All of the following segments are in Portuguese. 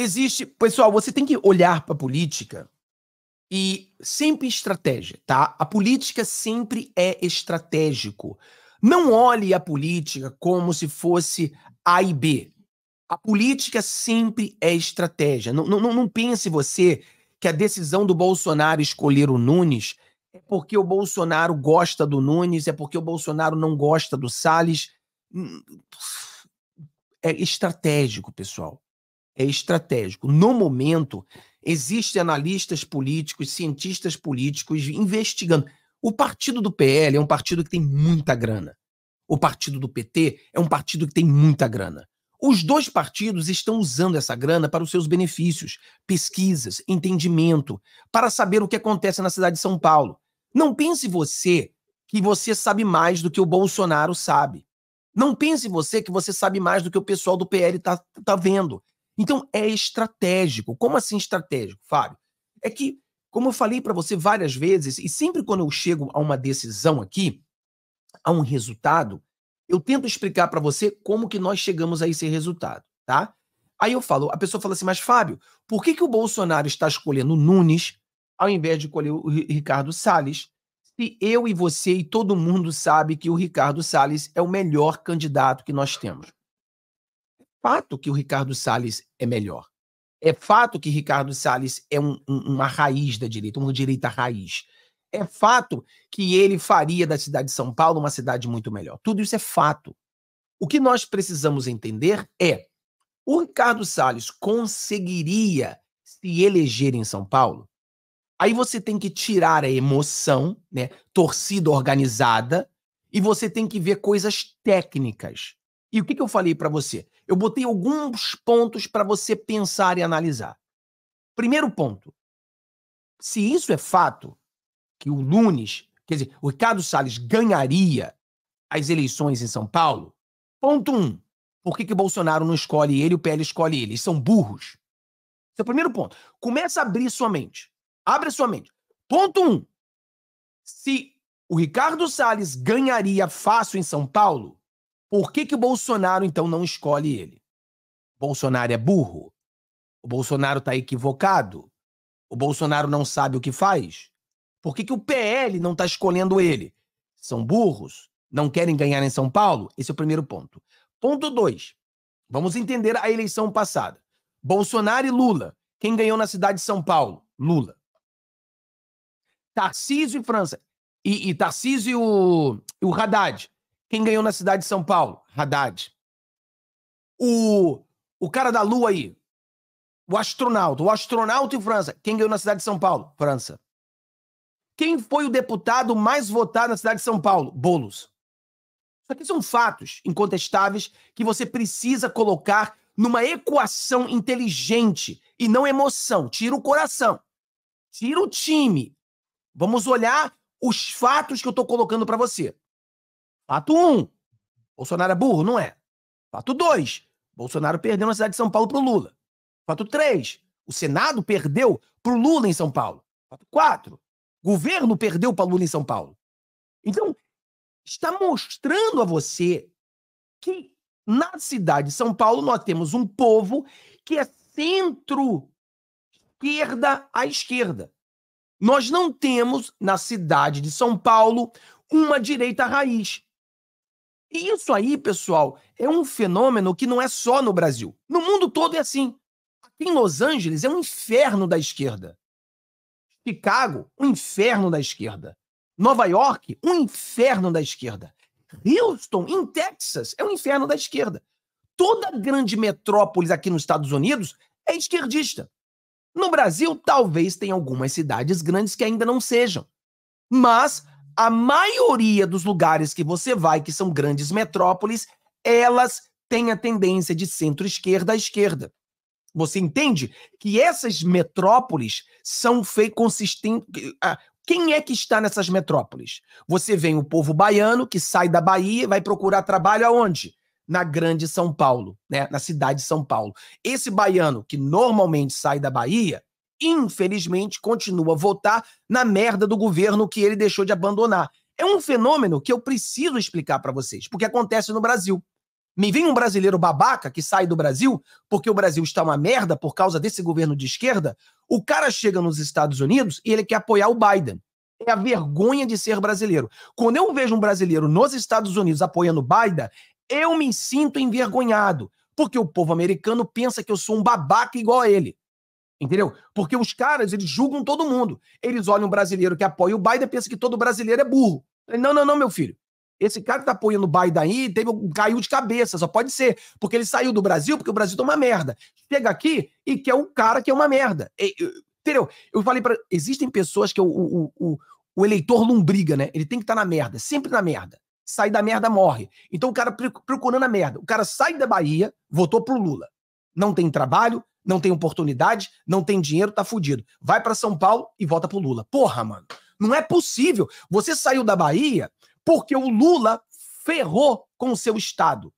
Existe, pessoal, você tem que olhar para a política e sempre estratégia, tá? A política sempre é estratégico. Não olhe a política como se fosse A e B. A política sempre é estratégia. Não, não, não pense você que a decisão do Bolsonaro escolher o Nunes é porque o Bolsonaro gosta do Nunes, é porque o Bolsonaro não gosta do Salles. Hum, é estratégico, pessoal. É estratégico. No momento, existem analistas políticos, cientistas políticos investigando. O partido do PL é um partido que tem muita grana. O partido do PT é um partido que tem muita grana. Os dois partidos estão usando essa grana para os seus benefícios, pesquisas, entendimento, para saber o que acontece na cidade de São Paulo. Não pense você que você sabe mais do que o Bolsonaro sabe. Não pense você que você sabe mais do que o pessoal do PL está tá vendo. Então é estratégico. Como assim estratégico, Fábio? É que, como eu falei para você várias vezes, e sempre quando eu chego a uma decisão aqui, a um resultado, eu tento explicar para você como que nós chegamos a esse resultado, tá? Aí eu falo, a pessoa fala assim, mas Fábio, por que, que o Bolsonaro está escolhendo Nunes ao invés de escolher o Ricardo Salles? Se eu e você e todo mundo sabe que o Ricardo Salles é o melhor candidato que nós temos. Fato que o Ricardo Salles é melhor. É fato que Ricardo Salles é um, um, uma raiz da direita, uma direita raiz. É fato que ele faria da cidade de São Paulo uma cidade muito melhor. Tudo isso é fato. O que nós precisamos entender é: o Ricardo Salles conseguiria se eleger em São Paulo? Aí você tem que tirar a emoção, né? Torcida organizada, e você tem que ver coisas técnicas. E o que, que eu falei para você? Eu botei alguns pontos para você pensar e analisar. Primeiro ponto: se isso é fato, que o Nunes, quer dizer, o Ricardo Salles ganharia as eleições em São Paulo? Ponto um. Por que, que o Bolsonaro não escolhe ele e o PL escolhe ele? Eles são burros. Esse é o primeiro ponto. Começa a abrir sua mente. Abre sua mente. Ponto um. Se o Ricardo Salles ganharia fácil em São Paulo, por que, que o Bolsonaro então não escolhe ele? O Bolsonaro é burro? O Bolsonaro está equivocado? O Bolsonaro não sabe o que faz? Por que, que o PL não está escolhendo ele? São burros? Não querem ganhar em São Paulo? Esse é o primeiro ponto. Ponto dois. Vamos entender a eleição passada. Bolsonaro e Lula. Quem ganhou na cidade de São Paulo? Lula. Tarcísio e França. E, e Tarcísio e o, e o Haddad. Quem ganhou na cidade de São Paulo? Haddad. O, o cara da Lua aí. O astronauta. O astronauta e França. Quem ganhou na cidade de São Paulo? França. Quem foi o deputado mais votado na cidade de São Paulo? Bolos. Isso aqui são fatos incontestáveis que você precisa colocar numa equação inteligente e não emoção. Tira o coração. Tira o time. Vamos olhar os fatos que eu estou colocando para você. Fato 1. Um, Bolsonaro é burro? Não é. Fato 2. Bolsonaro perdeu na cidade de São Paulo para o Lula. Fato 3. O Senado perdeu para o Lula em São Paulo. Fato 4 governo perdeu para Lula em São Paulo. Então, está mostrando a você que na cidade de São Paulo nós temos um povo que é centro-esquerda à esquerda. Nós não temos na cidade de São Paulo uma direita raiz. E isso aí, pessoal, é um fenômeno que não é só no Brasil. No mundo todo é assim. Aqui em Los Angeles é um inferno da esquerda. Chicago, um inferno da esquerda. Nova York, um inferno da esquerda. Houston, em Texas, é um inferno da esquerda. Toda grande metrópole aqui nos Estados Unidos é esquerdista. No Brasil, talvez tenha algumas cidades grandes que ainda não sejam. Mas a maioria dos lugares que você vai, que são grandes metrópoles, elas têm a tendência de centro-esquerda à esquerda. Você entende que essas metrópoles são consistentes. Ah, quem é que está nessas metrópoles? Você vem o povo baiano que sai da Bahia e vai procurar trabalho aonde? Na grande São Paulo, né? na cidade de São Paulo. Esse baiano que normalmente sai da Bahia, infelizmente continua a votar na merda do governo que ele deixou de abandonar. É um fenômeno que eu preciso explicar para vocês, porque acontece no Brasil. Me vem um brasileiro babaca que sai do Brasil porque o Brasil está uma merda por causa desse governo de esquerda. O cara chega nos Estados Unidos e ele quer apoiar o Biden. É a vergonha de ser brasileiro. Quando eu vejo um brasileiro nos Estados Unidos apoiando o Biden, eu me sinto envergonhado. Porque o povo americano pensa que eu sou um babaca igual a ele. Entendeu? Porque os caras, eles julgam todo mundo. Eles olham um brasileiro que apoia o Biden e pensam que todo brasileiro é burro. Não, não, não, meu filho. Esse cara que tá apoiando o Biden aí teve, caiu de cabeça, só pode ser. Porque ele saiu do Brasil, porque o Brasil tá uma merda. Chega aqui e quer um cara que é uma merda. Entendeu? Eu falei para Existem pessoas que o, o, o, o eleitor lombriga, né? Ele tem que estar tá na merda, sempre na merda. Sai da merda, morre. Então o cara procurando a merda. O cara sai da Bahia, votou pro Lula. Não tem trabalho, não tem oportunidade, não tem dinheiro, tá fudido. Vai para São Paulo e volta pro Lula. Porra, mano. Não é possível. Você saiu da Bahia porque o Lula ferrou com o seu Estado.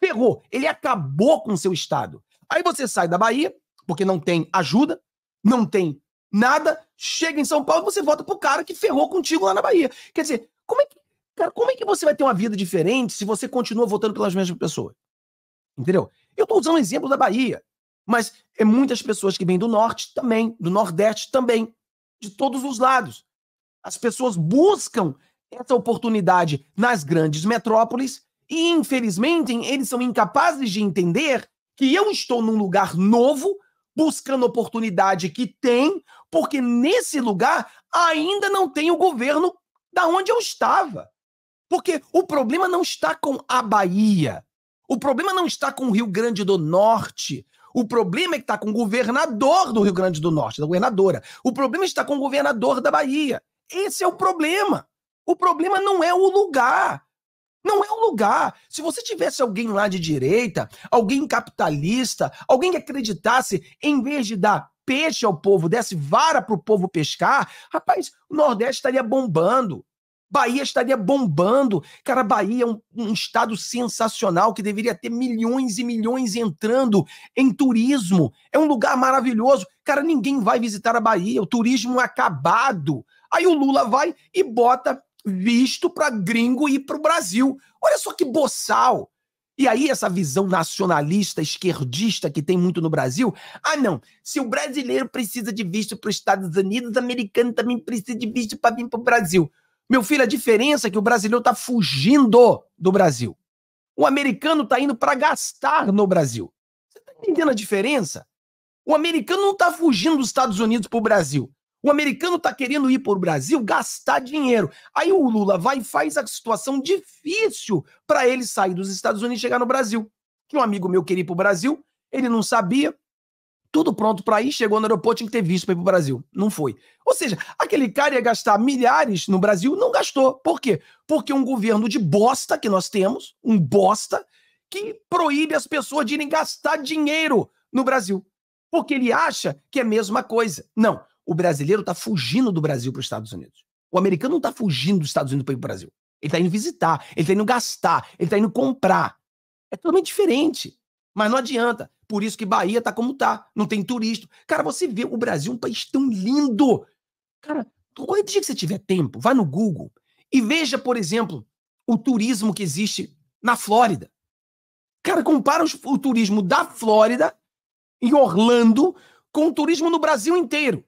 Ferrou. Ele acabou com o seu Estado. Aí você sai da Bahia, porque não tem ajuda, não tem nada, chega em São Paulo e você volta pro cara que ferrou contigo lá na Bahia. Quer dizer, como é que, cara, como é que você vai ter uma vida diferente se você continua votando pelas mesmas pessoas? Entendeu? Eu tô usando o exemplo da Bahia. Mas é muitas pessoas que vêm do norte também, do nordeste também, de todos os lados. As pessoas buscam essa oportunidade nas grandes metrópoles e, infelizmente, eles são incapazes de entender que eu estou num lugar novo, buscando oportunidade que tem, porque nesse lugar ainda não tem o governo da onde eu estava. Porque o problema não está com a Bahia. O problema não está com o Rio Grande do Norte. O problema é que está com o governador do Rio Grande do Norte, da governadora. O problema está com o governador da Bahia. Esse é o problema. O problema não é o lugar. Não é o lugar. Se você tivesse alguém lá de direita, alguém capitalista, alguém que acreditasse, em vez de dar peixe ao povo, desse vara para o povo pescar, rapaz, o Nordeste estaria bombando. Bahia estaria bombando. Cara, Bahia é um, um, estado sensacional que deveria ter milhões e milhões entrando em turismo. É um lugar maravilhoso. Cara, ninguém vai visitar a Bahia. O turismo é acabado. Aí o Lula vai e bota visto para gringo ir para o Brasil. Olha só que boçal. E aí, essa visão nacionalista, esquerdista que tem muito no Brasil. Ah, não. Se o brasileiro precisa de visto para os Estados Unidos, o americano também precisa de visto para vir para o Brasil. Meu filho, a diferença é que o brasileiro está fugindo do Brasil. O americano está indo para gastar no Brasil. Você está entendendo a diferença? O americano não está fugindo dos Estados Unidos para o Brasil. O americano está querendo ir para o Brasil gastar dinheiro. Aí o Lula vai e faz a situação difícil para ele sair dos Estados Unidos e chegar no Brasil. Que um amigo meu queria ir para o Brasil, ele não sabia, tudo pronto para ir, chegou no aeroporto, tinha que ter visto para ir para o Brasil. Não foi. Ou seja, aquele cara ia gastar milhares no Brasil, não gastou. Por quê? Porque um governo de bosta que nós temos, um bosta, que proíbe as pessoas de irem gastar dinheiro no Brasil. Porque ele acha que é a mesma coisa. Não. O brasileiro está fugindo do Brasil para os Estados Unidos. O americano não está fugindo dos Estados Unidos para ir para o Brasil. Ele está indo visitar, ele está indo gastar, ele está indo comprar. É totalmente diferente. Mas não adianta. Por isso que Bahia tá como tá. Não tem turista. Cara, você vê o Brasil um país tão lindo. Cara, qualquer dia que você tiver tempo, vá no Google e veja, por exemplo, o turismo que existe na Flórida. Cara, compara o turismo da Flórida, em Orlando, com o turismo no Brasil inteiro.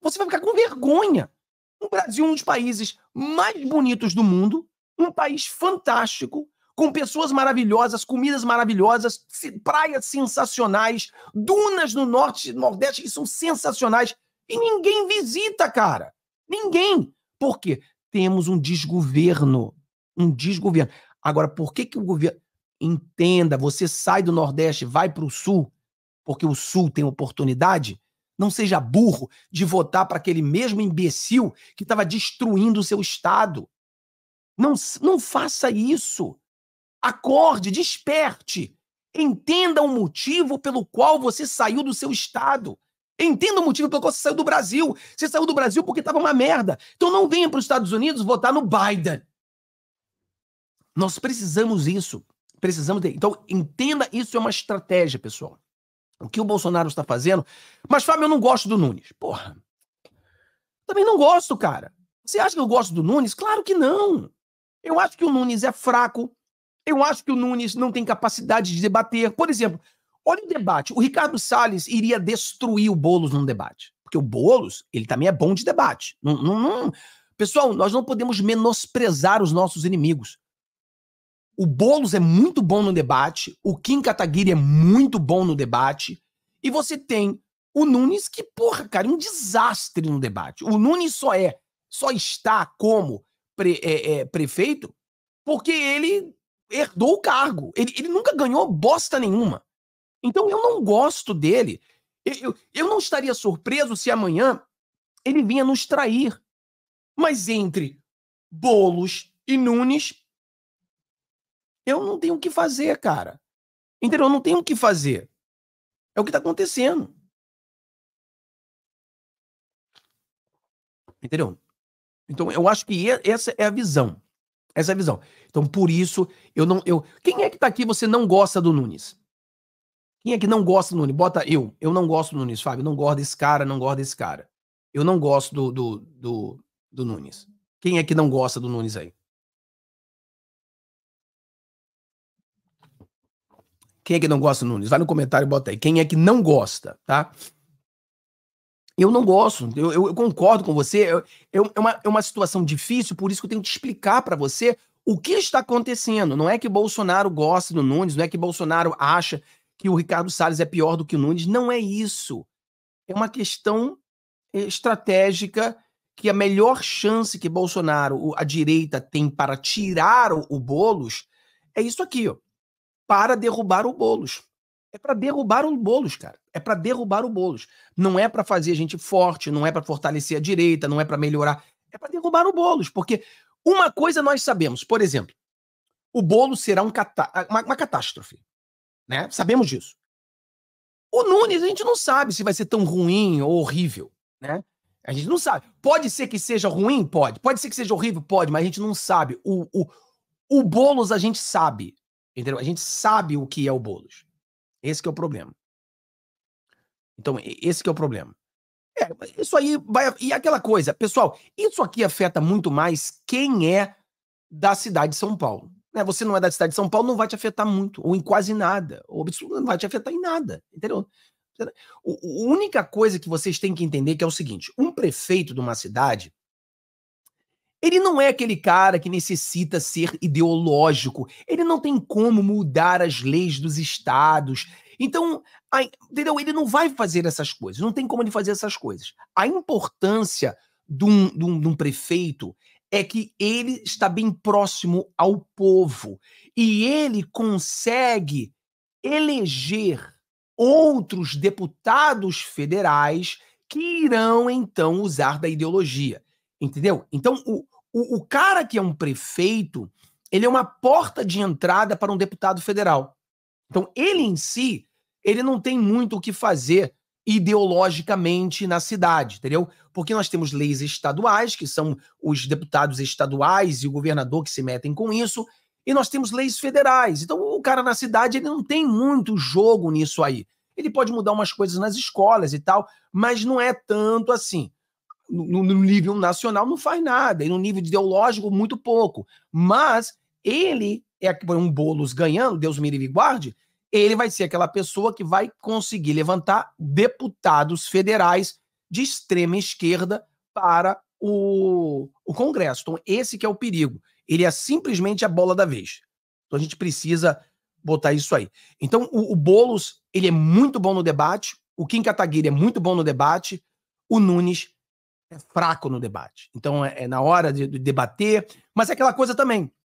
Você vai ficar com vergonha. O Brasil é um dos países mais bonitos do mundo, um país fantástico, com pessoas maravilhosas, comidas maravilhosas, praias sensacionais, dunas no norte e nordeste que são sensacionais. E ninguém visita, cara. Ninguém. Por quê? Temos um desgoverno. Um desgoverno. Agora, por que, que o governo. Entenda, você sai do Nordeste, vai para o Sul, porque o Sul tem oportunidade. Não seja burro de votar para aquele mesmo imbecil que estava destruindo o seu Estado. Não, não faça isso. Acorde, desperte. Entenda o motivo pelo qual você saiu do seu estado. Entenda o motivo pelo qual você saiu do Brasil. Você saiu do Brasil porque estava uma merda. Então não venha para os Estados Unidos votar no Biden. Nós precisamos isso. Precisamos de... Então entenda isso é uma estratégia, pessoal. O que o Bolsonaro está fazendo. Mas, Fábio, eu não gosto do Nunes. Porra. Também não gosto, cara. Você acha que eu gosto do Nunes? Claro que não. Eu acho que o Nunes é fraco, Eu acho que o Nunes não tem capacidade de debater. Por exemplo, olha o debate. O Ricardo Salles iria destruir o Boulos num debate. Porque o Boulos, ele também é bom de debate. Não, não, não. Pessoal, nós não podemos menosprezar os nossos inimigos. O Boulos é muito bom no debate, o Kim Kataguiri é muito bom no debate, e você tem o Nunes que, porra, cara, é um desastre no debate. O Nunes só é, só está como pre, é, é, prefeito porque ele herdou o cargo. Ele, ele nunca ganhou bosta nenhuma. Então eu não gosto dele. Eu, eu não estaria surpreso se amanhã ele vinha nos trair. Mas entre Bolos e Nunes, eu não tenho o que fazer, cara. Entendeu? Eu não tenho o que fazer. É o que está acontecendo. Entendeu? Então, eu acho que essa é a visão. Essa é a visão. Então, por isso, eu não. Eu... Quem é que tá aqui você não gosta do Nunes? Quem é que não gosta do Nunes? Bota eu. Eu não gosto do Nunes, Fábio. Não gosto desse cara, não gosto desse cara. Eu não gosto do, do, do, do Nunes. Quem é que não gosta do Nunes aí? Quem é que não gosta do Nunes? Vai no comentário e bota aí. Quem é que não gosta, tá? Eu não gosto, eu, eu, eu concordo com você. Eu, é, uma, é uma situação difícil, por isso que eu tenho que explicar para você o que está acontecendo. Não é que Bolsonaro gosta do Nunes, não é que Bolsonaro acha que o Ricardo Salles é pior do que o Nunes. Não é isso. É uma questão estratégica que a melhor chance que Bolsonaro, a direita, tem para tirar o, o Boulos é isso aqui, ó. Para derrubar o Boulos. É para derrubar o Boulos, cara. É para derrubar o Boulos. Não é para fazer a gente forte, não é para fortalecer a direita, não é para melhorar. É para derrubar o Boulos. Porque uma coisa nós sabemos, por exemplo, o Boulos será um catá uma, uma catástrofe. Né? Sabemos disso. O Nunes, a gente não sabe se vai ser tão ruim ou horrível. Né? A gente não sabe. Pode ser que seja ruim? Pode. Pode ser que seja horrível? Pode, mas a gente não sabe. O, o, o Boulos a gente sabe. Entendeu? A gente sabe o que é o Boulos. Esse é o problema. Então, esse é o problema. É, isso aí vai. E aquela coisa, pessoal, isso aqui afeta muito mais quem é da cidade de São Paulo. Né? Você não é da cidade de São Paulo, não vai te afetar muito, ou em quase nada, ou não vai te afetar em nada, entendeu? A única coisa que vocês têm que entender que é o seguinte: um prefeito de uma cidade, ele não é aquele cara que necessita ser ideológico. Ele não tem como mudar as leis dos estados. Então, a, entendeu? Ele não vai fazer essas coisas. Não tem como ele fazer essas coisas. A importância de um, de um, de um prefeito é que ele está bem próximo ao povo e ele consegue eleger outros deputados federais que irão então usar da ideologia. Entendeu? Então, o, o, o cara que é um prefeito, ele é uma porta de entrada para um deputado federal. Então, ele em si, ele não tem muito o que fazer ideologicamente na cidade, entendeu? Porque nós temos leis estaduais, que são os deputados estaduais e o governador que se metem com isso, e nós temos leis federais. Então, o cara na cidade, ele não tem muito jogo nisso aí. Ele pode mudar umas coisas nas escolas e tal, mas não é tanto assim no, no, nível nacional não faz nada, e no nível ideológico, muito pouco. Mas ele é um bolos ganhando, Deus me livre e guarde, ele vai ser aquela pessoa que vai conseguir levantar deputados federais de extrema esquerda para o, o Congresso. Então, esse que é o perigo. Ele é simplesmente a bola da vez. Então, a gente precisa botar isso aí. Então, o, o Boulos, ele é muito bom no debate, o Kim Kataguiri é muito bom no debate, o Nunes é fraco no debate. Então, é, é na hora de, de, debater, mas é aquela coisa também.